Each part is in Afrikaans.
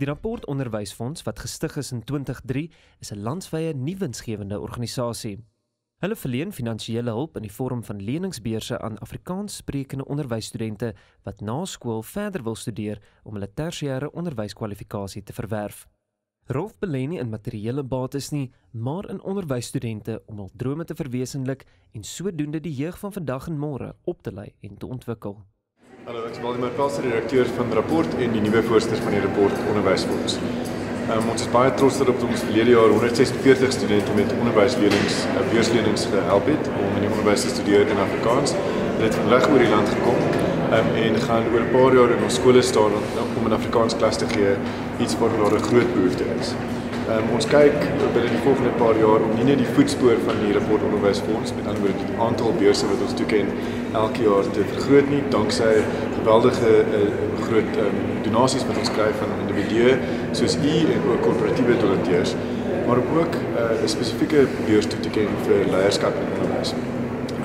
Die rapport Onderwysfonds wat gestig is in 2003 is 'n landwyse nuwensgewende organisasie. Hulle verleen finansiële hulp in die vorm van leningsbeurse aan Afrikaanssprekende onderwysstudente wat na skool verder wil studeer om hulle tersiêre onderwyskwalifikasie te verwerf. Rolf belê nie in materiële bates nie, maar in onderwysstudente om hul drome te verwesenlik en sodoende die jeug van vandag en môre op te lei en te ontwikkel. Hallo, ek is Waldemar Pelser, redakteur van Rapport en die nuwe voorsteur van die Rapport Onderwysfonds. Um, ons is baie trots dat ons verlede jaar 146 studente met onderwyslenings, uh, beurslenings gehelp het om in die onderwys te studeer in Afrikaans. Hulle het reg oor die land gekom um, en gaan oor 'n paar jaar in ons skole staan om 'n Afrikaans klas te gee, iets waar daar 'n groot behoefte is. Um, ons kyk binne die volgende paar jaar om nie net die voetspoor van die rapport onderwysfonds met ander woorde die aantal beurse wat ons toeken elke jaar te vergroot nie danksy geweldige uh, groot um, donasies wat ons kry van individue soos u en ook korporatiewe donateurs maar ook uh, 'n spesifieke beurs toe te ken vir leierskap in onderwys.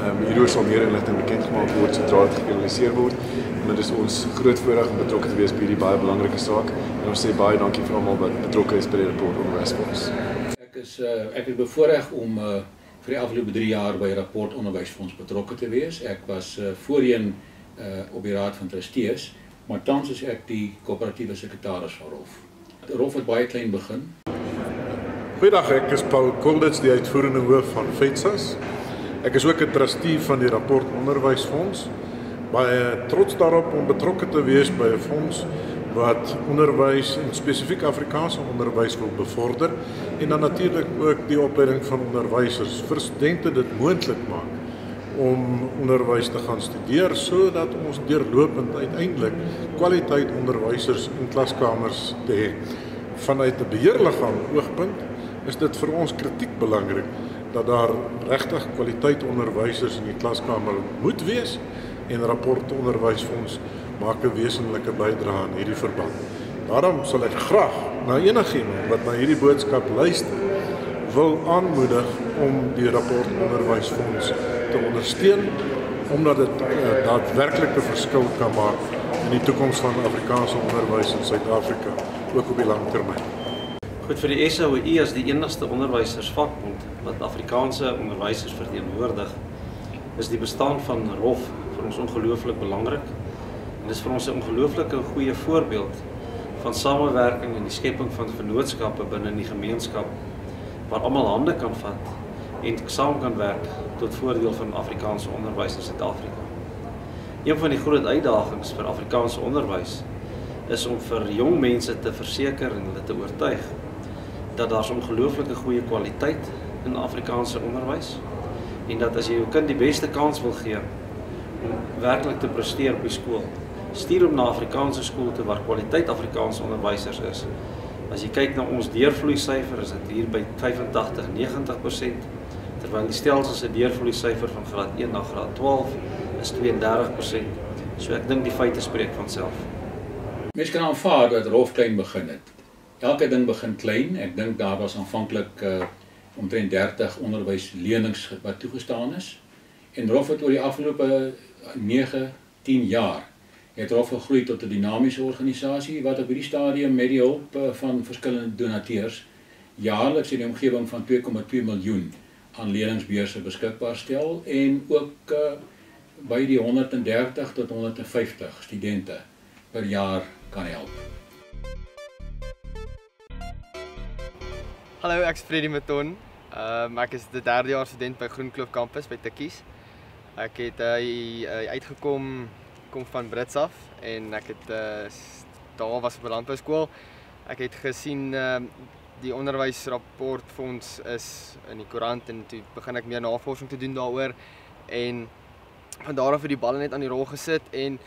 Ehm um, hieroor sal meer inligting bekend gemaak word sodra dit gefinaliseer word. Maar dit is ons groot voorreg om betrokke te wees by hierdie baie belangrike saak en ons sê baie dankie vir almal wat betrokke is by die rapport onderwysfonds. Ek is uh, ek het bevoorreg om uh, vir die afgelope 3 jaar by rapport onderwysfonds betrokke te wees. Ek was uh, voorheen uh, op die raad van trustees, maar tans is ek die koöperatiewe sekretaris van Rolf. Rolf het baie klein begin. Goeiedag, ek is Paul Kolditz, die uitvoerende hoof van FETSAS. Ek is ook 'n trustee van die rapport onderwysfonds. Baie trots daarop om betrokke te wees by 'n fonds wat onderwys en spesifiek Afrikaanse onderwys wil bevorder en dan natuurlik ook die opleiding van onderwysers vir studente dit moontlik maak om onderwys te gaan studeer sodat ons deurlopend uiteindelik kwaliteit onderwysers in klaskamers te hê. Vanuit 'n beheerliggaam oogpunt is dit vir ons kritiek belangrik dat daar regtig kwaliteit onderwysers in die klaskamer moet wees en rapport onderwysfonds maak 'n wesenlike bydrae aan hierdie verband. Daarom sal ek graag na enigiemand wat na hierdie boodskap luister wil aanmoedig om die rapport onderwysfonds te ondersteun omdat dit uh, daadwerklike verskil kan maak in die toekoms van Afrikaanse onderwys in Suid-Afrika ook op die lang termyn. Goed vir die SAOE as die enigste onderwysersvakbond wat Afrikaanse onderwysers verteenwoordig, is die bestaan van ROF vir ons ongelooflik belangrik. En dis vir ons 'n ongelooflike goeie voorbeeld van samewerking en die skepping van vennootskappe binne in die gemeenskap waar almal hande kan vat en saam kan werk tot voordeel van Afrikaanse onderwys in Suid-Afrika. Een van die groot uitdagings vir Afrikaanse onderwys is om vir jong mense te verseker en hulle te oortuig dat daar 'n ongelooflike goeie kwaliteit in Afrikaanse onderwys en dat as jy jou kind die beste kans wil gee om werklik te presteer op die skool, stuur hom na Afrikaanse skool toe waar kwaliteit Afrikaanse onderwysers is. As jy kyk na ons deurvloei syfer, is dit hier by 85-90% terwyl die stelsel se deurvloei syfer van graad 1 na graad 12 is 32%. So ek dink die feite spreek van self. Mens kan aanvaar dat Rolf klein begin het elke ding begin klein. Ek dink daar was aanvanklik uh omtrent 30 onderwyslenings wat toegestaan is. En Rof het oor die afgelope 9, 10 jaar het Rof gegroei tot 'n dinamiese organisasie wat op hierdie stadium met die hulp uh, van verskillende donateurs jaarliks in die omgewing van 2,2 miljoen aan leningsbeurse beskikbaar stel en ook uh by die 130 tot 150 studente per jaar kan help. Hallo, ek is Freddie Maton. Ehm um, ek is die derde jaar student by Groenkloof kampus by Tikkies. Ek het uh, uitgekom kom van Brits af en ek het uh, daar was op 'n landbouskool. Ek het gesien ehm uh, die onderwysrapport fonds is in die koerant en toe begin ek meer navorsing te doen daaroor en van daar af het die balle net aan die rol gesit en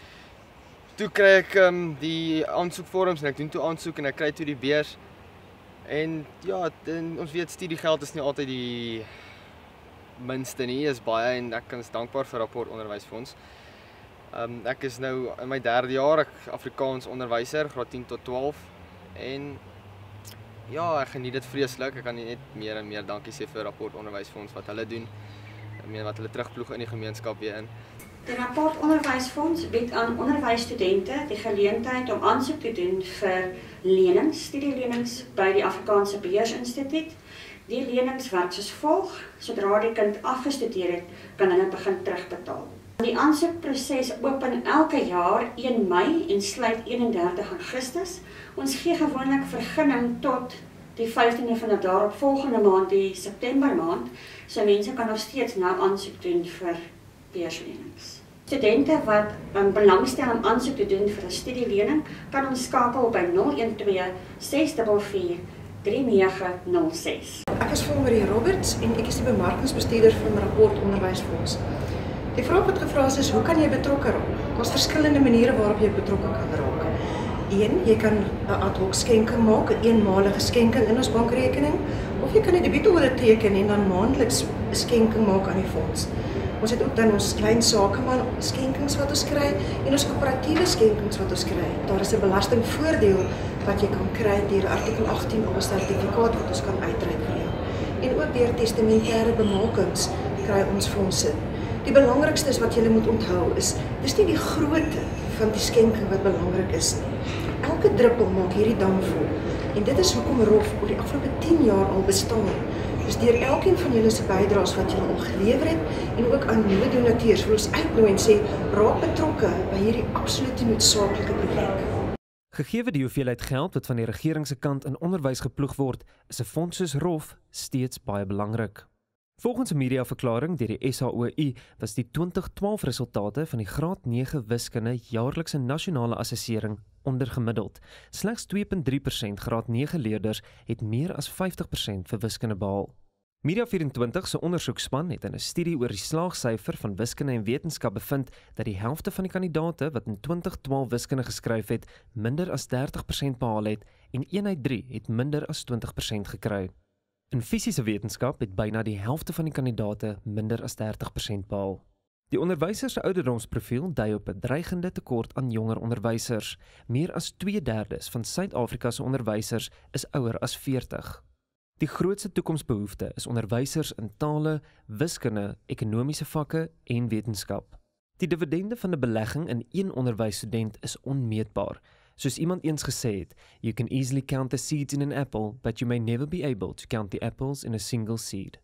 toe kry ek um, die aansoekvorms en ek doen toe aansoek en ek kry toe die beurs En ja, en ons weet studiegeld is nie altyd die minste nie, is baie en ek is dankbaar vir rapport onderwysfonds. Ehm um, ek is nou in my derde jaar ek Afrikaans onderwyser, graad 10 tot 12 en ja, ek geniet dit vreeslik. Ek kan net meer en meer dankie sê vir rapport onderwysfonds wat hulle doen. Ek meen wat hulle terugploeg in die gemeenskap weer in. Die rapport Onderwysfonds bied aan onderwysstudente die geleentheid om aansoek te doen vir lenings, studielenings by die Afrikaanse Beursinstituut. Die lenings werk soos volg: sodra die kind afgestudeer het, kan hulle begin terugbetaal. Die aansoekproses open elke jaar 1 Mei en sluit 31 Augustus. Ons gee gewoonlik vergunning tot die 15de van die daaropvolgende maand, die September maand, so mense kan nog steeds nou aansoek doen vir beurslenings. Studente wat um, belangstel om aansoek te doen vir 'n studielening, kan ons skakel by 012 644 3906. Ek is Marie Roberts en ek is die bemarkingsbestuurder van Rapport Onderwysfonds. Die vraag wat gevra is is hoe kan jy betrokke raak? Daar's verskillende maniere waarop jy betrokke kan raak. Een, jy kan 'n ad hoc skenking maak, 'n eenmalige skenking in ons bankrekening, of jy kan 'n debietorde teken en dan maandeliks 'n skenking maak aan die fonds. Ons het ook dan ons klein sakeman skenkings wat ons kry en ons koöperatiewe skenkings wat ons kry. Daar is 'n belastingvoordeel wat jy kan kry deur artikel 18 op 'n sertifikaat wat ons kan uitreik vir jou. En ook deur testamentêre bemakings kry ons fondse. Die belangrikste is wat jy moet onthou is dis nie die grootte van die skenking wat belangrik is nie. Elke druppel maak hierdie dam vol. En dit is hoekom Rof oor die afgelope 10 jaar al bestaan. Dis deur elkeen van julle se bydraes wat julle gelewer het en ook aan nuwe donateurs wil ons uitnooi en sê raak betrokke by hierdie absolute noodsaaklike projek. Gegee die hoeveelheid geld wat van die regering se kant in onderwys geploeg word, is 'n fonds soos ROF steeds baie belangrik. Volgens 'n mediaverklaring deur die SAOU was die 2012 resultate van die graad 9 wiskunde jaarlikse nasionale assessering ondergemiddeld. Slegs 2.3% graad 9 leerders het meer as 50% vir wiskunde behaal. Media24 se ondersoekspan het in 'n studie oor die slaagsyfer van wiskunde en wetenskap bevind dat die helfte van die kandidaate wat in 2012 wiskunde geskryf het, minder as 30% behaal het en 1 uit 3 het minder as 20% gekry. In fisiese wetenskap het byna die helfte van die kandidaate minder as 30% behaal. Die onderwysers se ouderdomsprofiel dui op 'n dreigende tekort aan jonger onderwysers. Meer as 2/3 van Suid-Afrika se onderwysers is ouer as 40. Die grootste toekomsbehoefte is onderwysers in tale, wiskunde, ekonomiese vakke en wetenskap. Die dividende van 'n belegging in een onderwysstudent is onmeetbaar. Soos iemand eens gesê het, you can easily count the seeds in an apple, but you may never be able to count the apples in a single seed.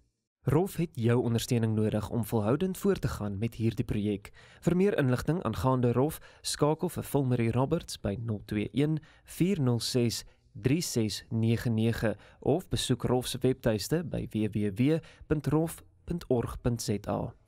Rolf het jou ondersteuning nodig om volhoudend voort te gaan met hierdie projek. Vir meer inligting aangaande Rolf, skakel vir Wilmarie Roberts by 021 406 3699 of besoek Rolf se webtuiste by www.rolf.org.za.